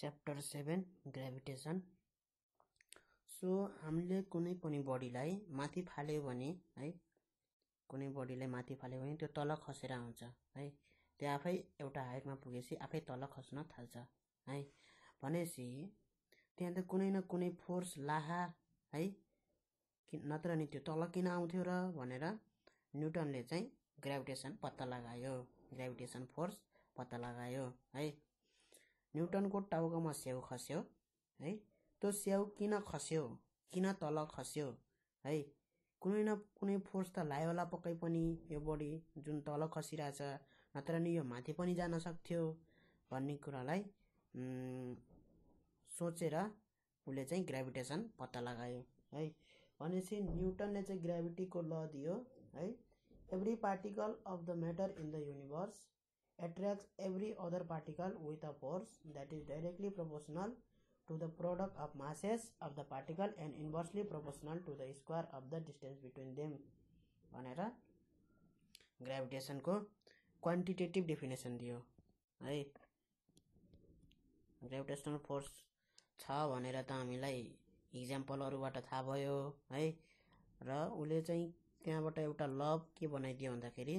Chapter seven gravitation so हामीले कुनै पनि बडीलाई माथि फाल्यो भने है कुनै बडीलाई माथि फाल्यो भने त्यो तल खसेर आउँछ है त्यो आफै एउटा हाइटमा पुगेपछि आफै तल खस्न थाल्छ है भनेपछि त्यहाँ त कुनै न कुनै फोर्स लाहा है कि नत्र नि त्यो तल किन आउँथ्यो र भनेर न्युटनले चाहिँ ग्राभिटेसन पत्ता लगायो ग्राभिटेसन फोर्स पत्ता लगायो है न्युटनको टाउकोमा स्याउ खस्यो है? त्यो स्याउ किन खस्यो? किन तल खस्यो? है? कुनै न कुनै फोर्स त लायो होला पक्कै पनि यो बडी जुन तल खसिरहेछ नत्र नि यो माथि पनि जान सक्थ्यो भन्ने कुरालाई सोचेर उसले चाहिँ ग्राभिटेसन पत्ता लगायो है? भनेपछि न्युटनले चाहिँ ग्राभिटीको ल दियो है? Every particle of the matter in the universe attracts every other particle with a force that is directly proportional to the product of masses of the particle and inversely proportional to the square of the distance between them भनेर ग्राभिटेसनको quantitative definition दियो है gravitational force छ भनेर त हामीलाई इक्जाम्पलहरूबाट थाहा भयो है र उसले चाहिँ त्यहाँबाट एउटा लभ के बनाइदियो भन्दाखेरि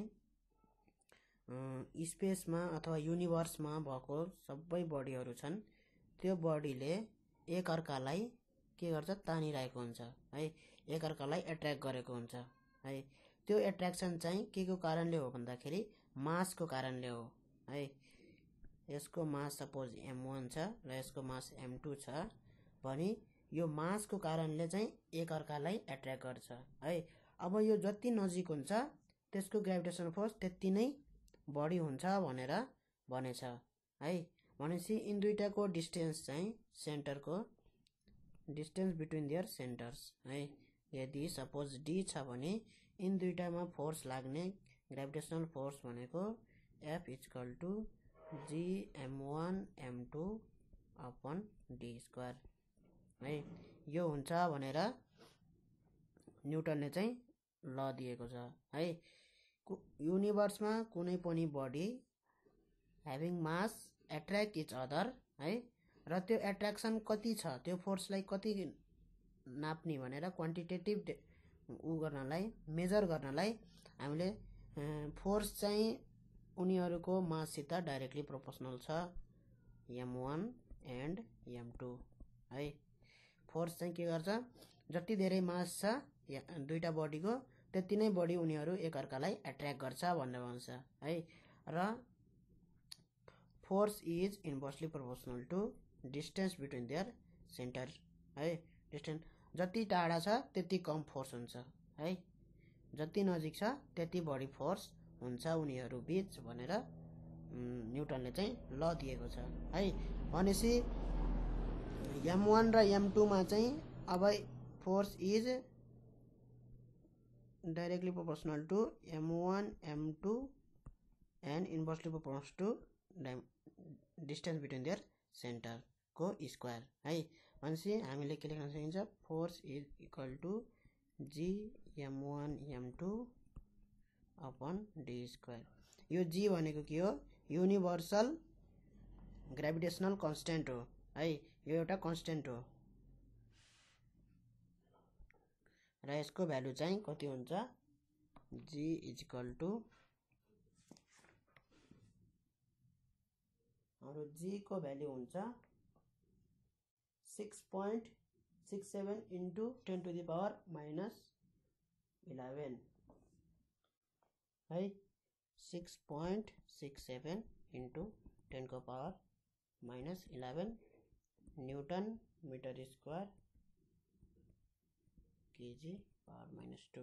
स्पेसमा अथवा युनिभर्समा भएको सबै बडीहरू छन्। त्यो बडीले एकअर्कालाई के गर्छ? तानिरहेको हुन्छ है। एकअर्कालाई एट्र्याक्ट गरेको हुन्छ है। त्यो एट्र्याक्सन चाहिँ के को कारणले हो भन्दाखेरि मासको कारणले हो है। यसको मास सपोज एम वान छ र यसको मास एम टू छ भने यो मासको कारणले चाहिँ एकअर्कालाई एट्र्याक्ट गर्छ है। अब यो जति नजिक हुन्छ त्यसको ग्राभिटेसन फोर्स त्यति नै बढी हुन्छ भनेर भनेछ। है भनेपछि यिन दुइटाको डिस्टेन्स चाहिँ सेन्टरको डिस्टेन्स बिट्विन दियर सेन्टर्स है। यदि सपोज डी छ भने यिन दुइटामा फोर्स लाग्ने ग्राभिटेसनल फोर्स भनेको F equal to G M one M two upon D square है। यो हुन्छ भनेर न्युटनले चाहिँ ल दिएको छ है। युनिभर्समा कुनै पनि body having mass attract each other है? र त्यो एट्र्याक्सन कति छ त्यो फोर्सलाई कति नाप्ने भनेर क्वान्टिटेटिभ उ गर्नलाई मेजर गर्नलाई हामीले फोर्स चाहिँ उनीहरूको माससित डाइरेक्टली प्रोपोर्सनल छ। M one and M two है? फोर्स चाहिँ के गर्छ? जति धेरै मास छ दुईवटा बडीको त्यति नै बढी उनीहरू एकअर्कालाई एट्र्याक्ट गर्छ भनेर भन्छ है? र force is inversely proportional to distance between their centre है? डिस्टेन्स जति टाढा छ त्यति कम फोर्स हुन्छ है? जति नजिक छ त्यति बढी फोर्स हुन्छ उनीहरू बिच भनेर न्युटनले चाहिँ ल दिएको छ है? भनेपछि एम वान र एम टूमा चाहिँ अब force is directly proportional to m1 m2 and inversely proportional to distance between their center. को स्क्वायर है भनेपछि हामीले के लेख्न सकिन्छ force is equal to G M one M two upon D square यो जी भनेको के हो? युनिभर्सल ग्राभिटेसनल कन्सटेन्ट हो है यो एउटा कन्सटेन्ट हो। र यसको चाहिँ कति हुन्छ? जी इजिकल टु हाम्रो जीको हुन्छ six point six seven into ten to the power minus eleven है six point six seven into टेनको power minus eleven newton metre square kg power minus two.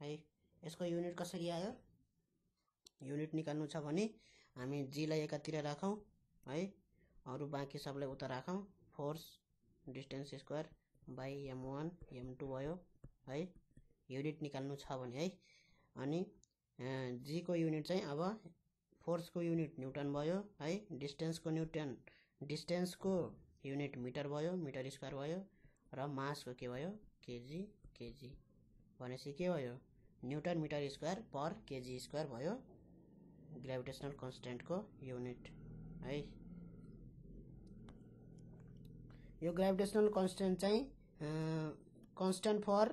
है यसको युनिट कसरी आयो? युनिट निकाल्नु छ भने हामी जीलाई एकातिर राखौँ है अरू बाँकी सबलाई उता राखौँ। Force distance square by M one M two भयो है युनिट निकाल्नु छ भने है अनि जीको युनिट चाहिँ अब फोर्सको युनिट न्युटन भयो है डिस्टेन्सको न्युटन डिस्टेन्सको युनिट मिटर भयो मिटर स्क्वायर भयो र मासको के भयो? KG KG. भनेपछि के भयो? Newton metre square per KG square भयो ग्राभिटेसनल कन्सटेन्टको युनिट है? यो ग्राभिटेसनल कन्सटेन्ट चाहिँ कन्सटेन्ट फर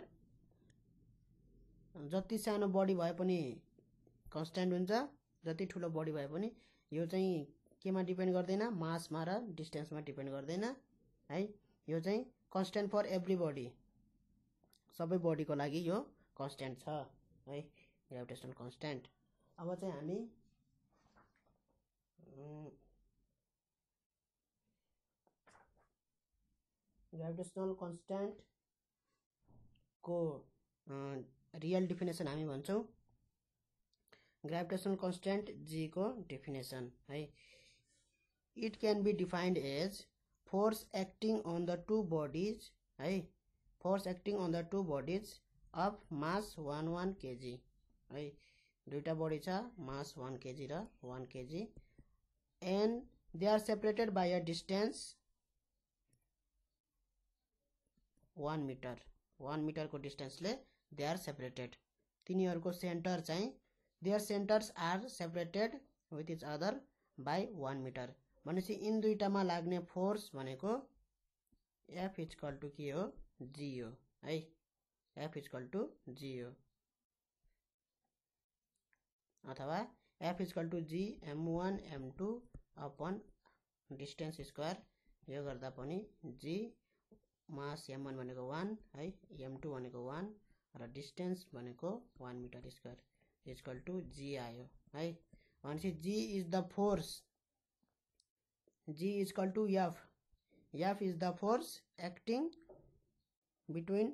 जति सानो बडी भए पनि कन्सटेन्ट हुन्छ जति ठुलो बडी भए पनि यो चाहिँ केमा डिपेन्ड गर्दैन? मासमा र डिस्टेन्समा डिपेन्ड गर्दैन है? यो चाहिँ कन्सटेन्ट फर एभ्री बडी सबै बडीको लागि यो कन्सटेन्ट छ है? ग्राभिटेसनल कन्सटेन्ट अब चाहिँ हामी ग्राभिटेसनल कन्सटेन्टको रियल डिफिनेसन हामी भन्छौँ। ग्राभिटेसनल कन्सटेन्ट जीको डेफिनेसन है? It can be defined as force acting on the two bodies है force acting on the two bodies of mass one one kg है दुईवटा बडी छ मास वान केजी र one kg and they are separated by a distance one metre one मिटरको डिस्टेन्सले they are separated तिनीहरूको centre चाहिँ their centres are separated with each other by one metre भनेपछि यिन दुईवटामा लाग्ने फोर्स भनेको एफ इजकल टु के हो? जी हो है? एफ इजकल टु जी हो। अथवा F equal to G M one M two upon distance square यो गर्दा पनि जी मास एम वान भनेको वान है? एम टू भनेको वान र डिस्टेन्स भनेको one metre square equal to G आयो है? भनेपछि G is the force G equal to F F is the force acting between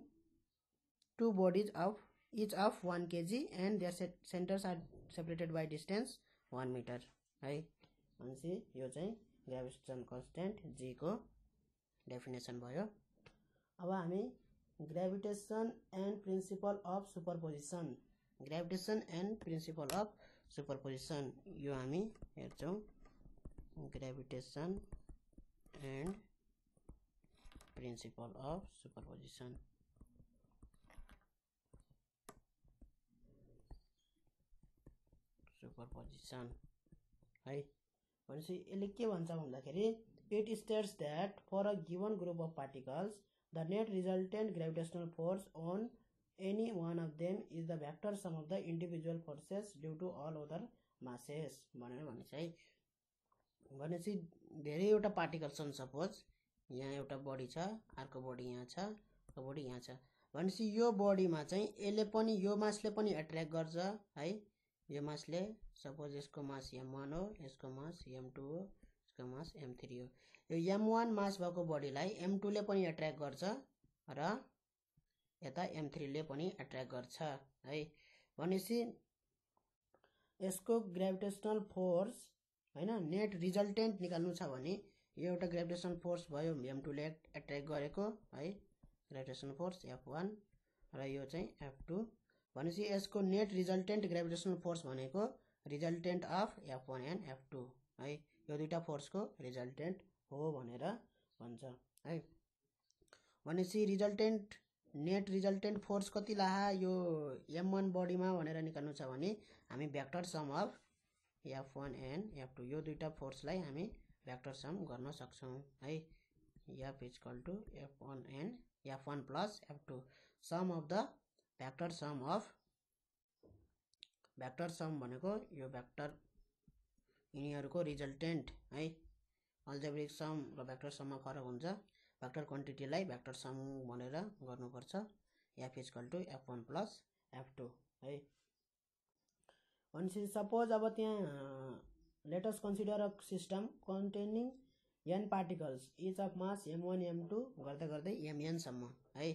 two bodies of each of one kg and their centres are separated by distance one metre है भनेपछि यो चाहिँ gravitation constant जीको definition भयो। अब हामी gravitation and principle of superposition gravitation and principle of superposition यो हामी हेर्छौँ। Gravitation and principle of superposition superposition है? भनेपछि यसले के भन्छ भन्दाखेरि it states that for a given group of particles the net resultant gravitational force on any one of them is the vector sum of the individual forces due to all other masses भनेर भनेपछि है। भनेपछि धेरैवटा particle छन् suppose यहाँ एउटा body छ अर्को बडी यहाँ छ अर्को बडी यहाँ छ। भनेपछि यो बडीमा चाहिँ यसले पनि यो मासले पनि एट्र्याक्ट गर्छ है? यो मासले सपोज यसको मास एम वान हो यसको मास एम टू हो यसको मास एम थ्री हो। यो एम वान मास भएको बडीलाई एम टूले पनि एट्र्याक्ट गर्छ र यता एम थ्रीले पनि एट्र्याक्ट गर्छ है? भनेपछि यसको ग्राभिटेसनल फोर्स होइन? नेट रिजल्टेन्ट निकाल्नु छ भने यो एउटा ग्राभिटेसनल फोर्स भयो एम टूले एट्र्याक्ट गरेको है? ग्राभिटेसनल फोर्स एफ वान र यो चाहिँ एफ टू भनेपछि यसको नेट रिजल्टेन्ट ग्राभिटेसनल फोर्स भनेको resultant of F one and F two है? यो दुइटा फोर्सको रिजल्टेन्ट हो भनेर भन्छ है? भनेपछि रिजल्टेन्ट नेट रिजल्टेन्ट फोर्स कति लाहा? यो एम वान बडीमा भनेर निकाल्नु छ भने हामी vector sum of F one and F two यो दुइटा फोर्सलाई हामी भ्याक्टर सम गर्न सक्छौँ है? F equal to F one and F one plus F two sum of the vector sum of vector sum भनेको यो भ्याक्टर यिनीहरूको रिजल्टेन्ट है? अल्जेब्रिक सम र भ्याक्टर सममा फरक हुन्छ। भ्याक्टर क्वान्टिटीलाई भ्याक्टर सम भनेर गर्नुपर्छ। F equal to F one plus F two है? भनेपछि सपोज अब त्यहाँ let's consider a system containing N particles each of mass M one M two गर्दा गर्दै एमएनसम्म है?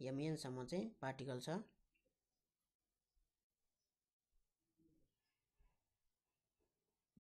एमएनसम्म चाहिँ पार्टिकल छ।